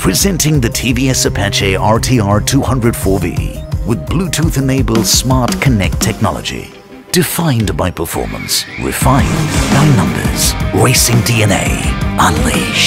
Presenting the TVS Apache RTR 204V with Bluetooth-enabled Smart Connect technology. Defined by performance, refined by numbers. Racing DNA unleashed.